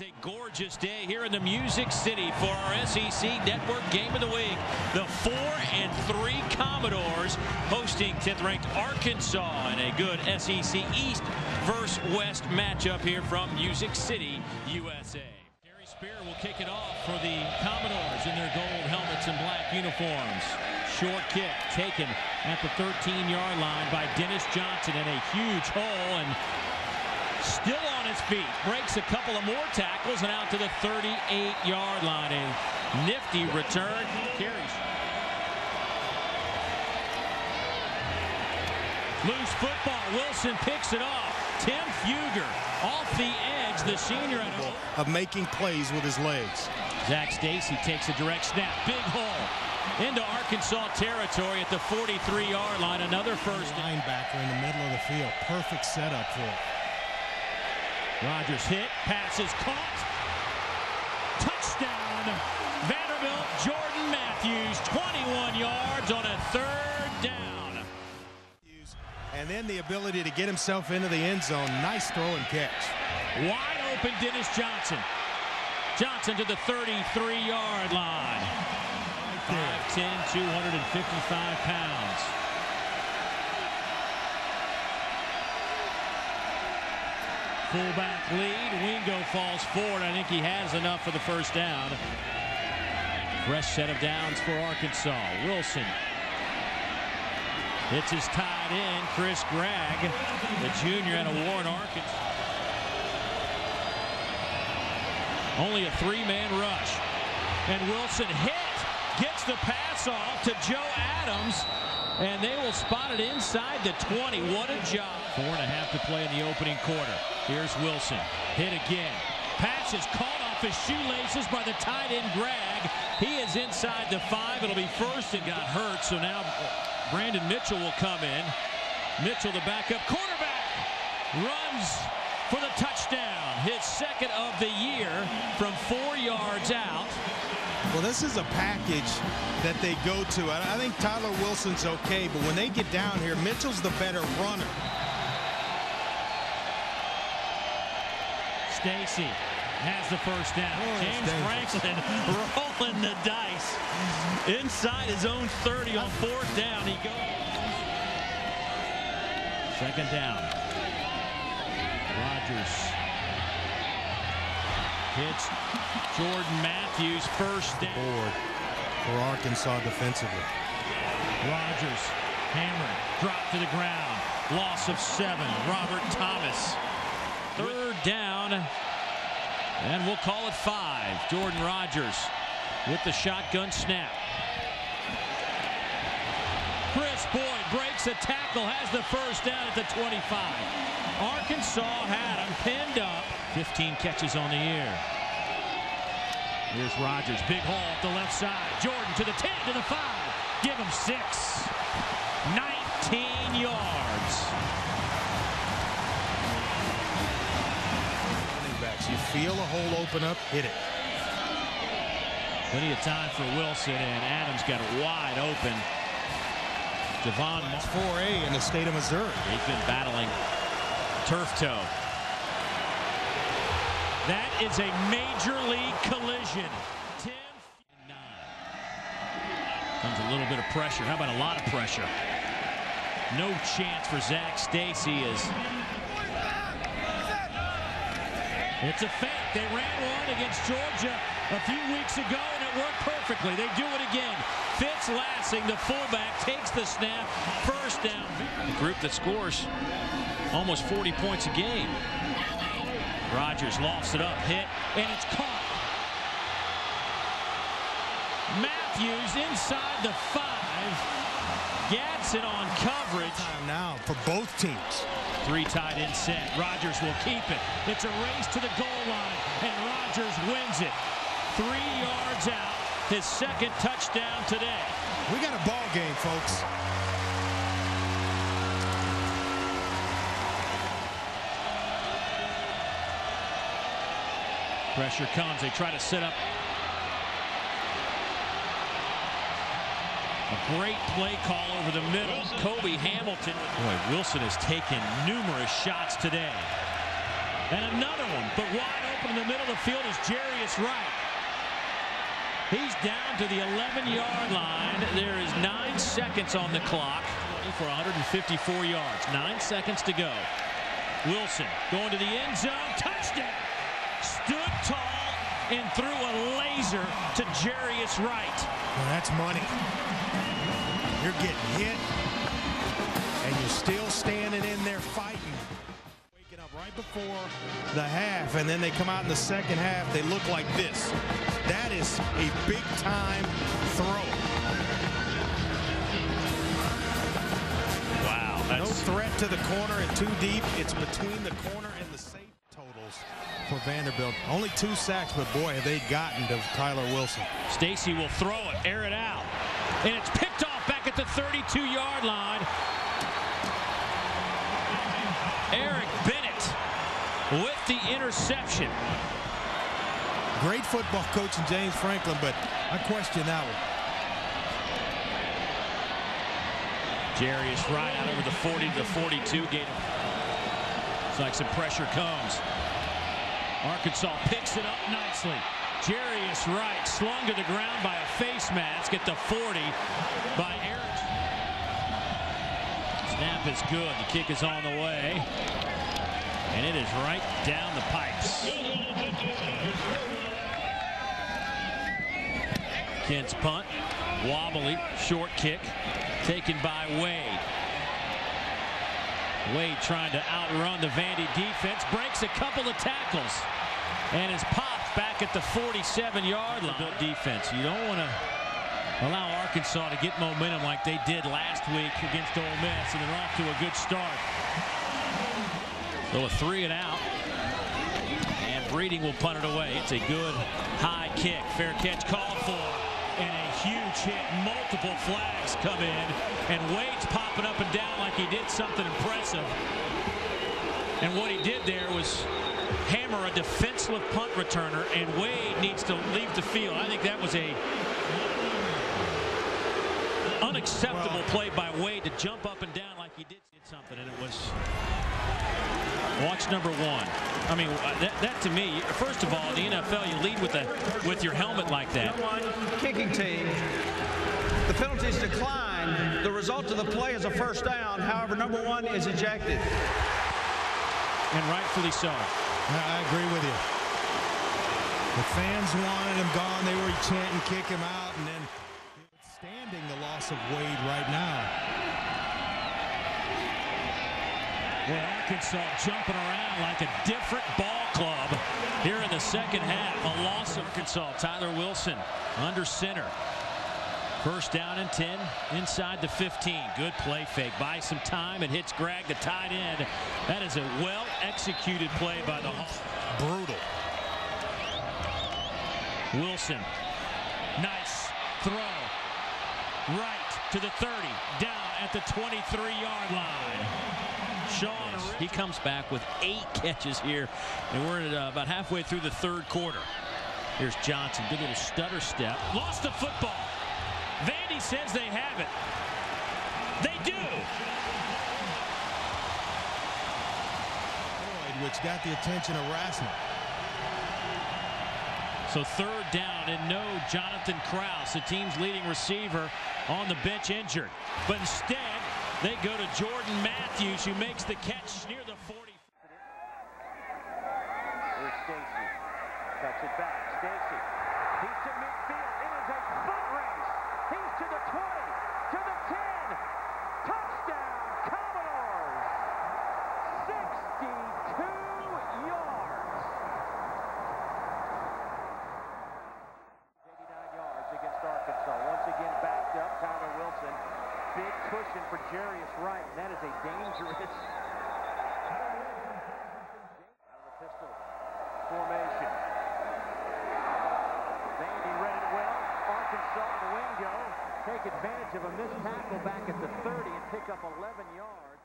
a gorgeous day here in the Music City for our SEC Network Game of the Week. The 4 and 3 Commodores hosting 10th ranked Arkansas in a good SEC East versus West matchup here from Music City, USA. Carey Spear will kick it off for the Commodores in their gold helmets and black uniforms. Short kick taken at the 13-yard line by Dennis Johnson in a huge hole and still on his feet. Breaks a couple of more tackles and out to the 38-yard line. A nifty return. Carries. Loose football. Wilson picks it off. Tim Fugger off the edge. The senior of making plays with his legs. Zac Stacy takes a direct snap. Big hole into Arkansas territory at the 43-yard line. Another first linebacker in the middle of the field. Perfect setup for it. Rodgers hit, passes caught. Touchdown, Vanderbilt, Jordan Matthews, 21 yards on a third down. And then the ability to get himself into the end zone. Nice throw and catch. Wide open Dennis Johnson. Johnson to the 33-yard line. 5'10", 255 pounds. Fullback lead. Wingo falls forward. I think he has enough for the first down. Fresh set of downs for Arkansas. Wilson hits his tight end, Chris Gragg, the junior out of Warren, Arkansas. Only a three-man rush. And Wilson hit, gets the pass off to Joe Adams, and they will spot it inside the 20. What a job. Four and a half to play in the opening quarter. Here's Wilson. Hit again. Pass is caught off his shoelaces by the tight end Gragg. He is inside the five. It'll be first and got hurt. So now Brandon Mitchell will come in. Mitchell, the backup quarterback, runs for the touchdown. His second of the year from four yards out. Well, this is a package that they go to. I think Tyler Wilson's okay, but when they get down here, Mitchell's the better runner. Stacy has the first down. Oh, James Franklin rolling the dice inside his own 30 on fourth down. He goes. Second down. Rodgers Hits Jordan Matthews first down. Board for Arkansas defensively. Rodgers hammered, dropped to the ground. Loss of seven. Robert Thomas. Third down. And we'll call it five. Jordan Rodgers with the shotgun snap. Chris Boyd breaks a tackle, has the first down at the 25. Arkansas had him pinned up. 15 catches on the year. Here's Rodgers. Big hole at the left side. Jordan to the 10, to the 5. Give him six. 19 yards. Feel a hole open up, hit it. Plenty of time for Wilson, and Adams got it wide open. Javon. That's 4A in the state of Missouri. He's been battling turf toe. That is a major league collision. 10 9. Comes a little bit of pressure. How about a lot of pressure? No chance for Zac Stacy as it's a fake. They ran one against Georgia a few weeks ago, and it worked perfectly. They do it again. Fitz Lassing, the fullback, takes the snap. First down. The group that scores almost 40 points a game. Rodgers lofts it up, hit, and it's caught. Matthews inside the five. Gadsden on coverage. Time now for both teams. Three tied in set. Rodgers will keep it. It's a race to the goal line, and Rodgers wins it. Three yards out. His second touchdown today. We got a ball game, folks. Pressure comes. They try to set up a great play call over the middle. Cobi Hamilton. Boy, Wilson has taken numerous shots today. And another one, but wide open. in the middle of the field is Jarius Wright. He's down to the 11-yard line. There is nine seconds on the clock for 154 yards. Nine seconds to go. Wilson going to the end zone. Touchdown! Stood tall and threw a laser to Jarius Wright. Well, that's money. You're getting hit, and you're still standing in there fighting. Waking up right before the half, and then they come out in the second half. They look like this. That is a big-time throw. Wow. No threat to the corner and too deep. It's between the corner and the safe totals for Vanderbilt. Only two sacks, but boy, have they gotten to Tyler Wilson. Stacy will throw it, air it out. And it's picked off back at the 32-yard line. Eric Bennett with the interception. Great football coach in James Franklin, but I question that one. Jarius Wright out over the 40 to the 42 gate. It's like some pressure comes. Arkansas picks it up nicely. Jarius Wright slung to the ground by a face mask at the 40 by Eric. Snap is good. The kick is on the way. And it is right down the pipes. Kent's punt. Wobbly. Short kick. Taken by Wade. Wade trying to outrun the Vandy defense. Breaks a couple of tackles. And is popped back at the 47-yard line. Built defense. You don't want to allow Arkansas to get momentum like they did last week against Ole Miss. And they're off to a good start. So a three and out. And Breeding will punt it away. It's a good high kick. Fair catch called for. And a huge hit. Multiple flags come in. And Wade's popping up and down like he did something impressive. And what he did there was hammer a defenseless punt returner. And Wade needs to leave the field. I think that was a unacceptable play by Wade to jump up and down like he did something. And it was Watch number one. I mean, uh, that, that, to me, first of all, in the NFL, you lead with a with your helmet like that. One kicking team. The penalties decline. The result of the play is a first down. However, number one is ejected. And rightfully so. I, I agree with you. The fans wanted him gone. They were chanting, kick him out, and then standing the loss of Wade right now. Well, Arkansas jumping around like a different ball club here in the second half. A loss of Arkansas. Tyler Wilson under center. First down and 10 inside the 15. Good play fake. Buy some time. It hits Gragg, the tight end. That is a well-executed play by the Hawks. Brutal. Wilson. Nice throw. Right to the 30. Down at the 23-yard line. Sean, he comes back with eight catches here, and we're at, uh, about halfway through the third quarter. Here's Johnson, good little stutter step. Lost the football. Vandy says they have it. They do. Which got the attention of Rassman. So third down and no Jonathan Krause, the team's leading receiver, on the bench injured. But instead, they go to Jordan Matthews, who makes the catch near the 40. Here's Stacy. Cuts it back. Stacy. He's to midfield. It is a foot race. He's to the 20, to the 10. Touchdown, Commodores. 62 yards. 89 yards against Arkansas. Once again backed up. Tyler Wilson big cushion for Jarius Wright, and that is a dangerous out of the pistol formation. Vandy read it well. Arkansas and take advantage of a missed tackle back at the 30 and pick up 11 yards.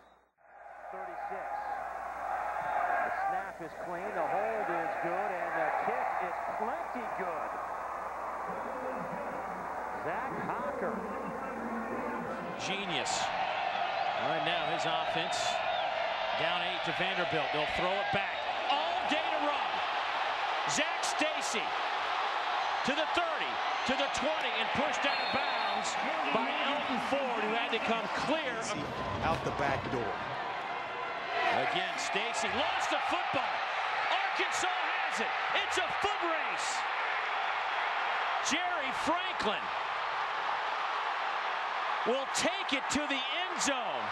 36. The snap is clean, the hold is good, and the kick is plenty good. Zach Hocker genius. Right now, his offense down eight to Vanderbilt. They'll throw it back. All day to run. Zac Stacy to the 30, to the 20, and pushed out of bounds by Elton Ford, who had to come clear. Out the back door. Again, Stacy lost the football. Arkansas has it. It's a foot race. Jerry Franklin will take it to the end zone.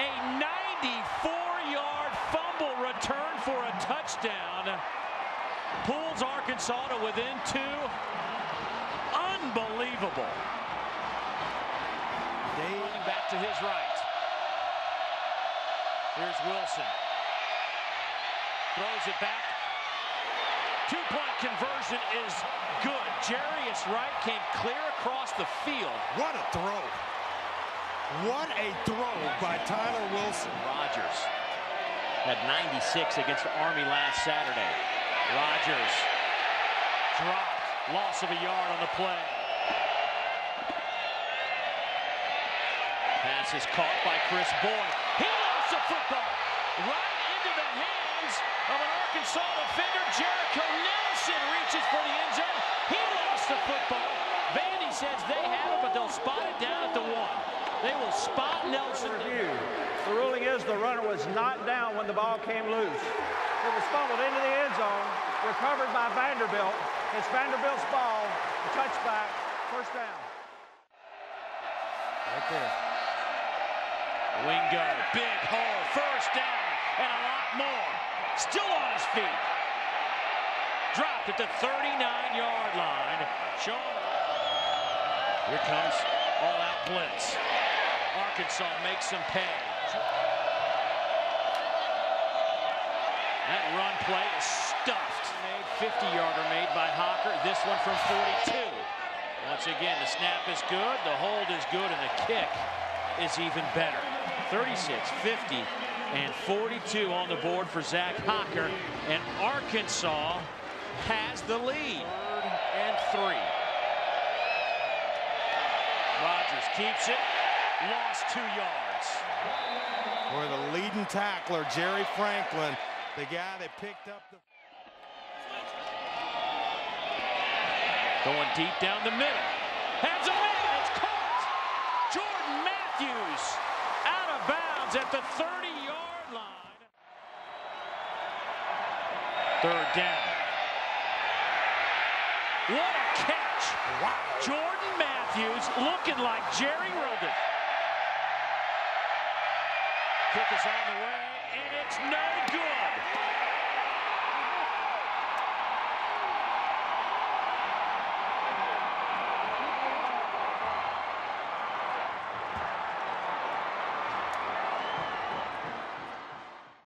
A 94-yard fumble return for a touchdown. Pulls Arkansas to within two. Unbelievable. They back to his right. Here's Wilson. Throws it back. Two-point conversion is good. Jarius Wright came clear across the field. What a throw. What a throw by Tyler Wilson. Rodgers had 96 against the Army last Saturday. Rodgers dropped. Loss of a yard on the play. Pass is caught by Chris Boyd. He lost the football right into the hands of an Arkansas defender. Jerico Nelson reaches for the end zone. He lost the football. Vandy says they have it, but they'll spot it down at the one. They will spot Nelson. Review. The ruling is the runner was not down when the ball came loose. It was fumbled into the end zone, recovered by Vanderbilt. It's Vanderbilt's ball, a touchback, first down. Right there. Wingo, big hole, first down, and a lot more. Still on his feet. Dropped at the 39-yard line. Sean. Here comes all-out blitz. Arkansas makes some pay. That run play is stuffed. Made 50-yarder made by Hocker. This one from 42. Once again, the snap is good, the hold is good, and the kick is even better. 36, 50, and 42 on the board for Zach Hocker. And Arkansas has the lead. Third and three. Rodgers keeps it. Lost two yards. Where the leading tackler, Jerry Franklin, the guy that picked up the. Going deep down the middle. Has a man. It's caught. Jordan Matthews out of bounds at the 30-yard line. Third down. What a catch. Wow. Jordan Matthews looking like Jerry Wilden. Kick is on the way, and it's no good.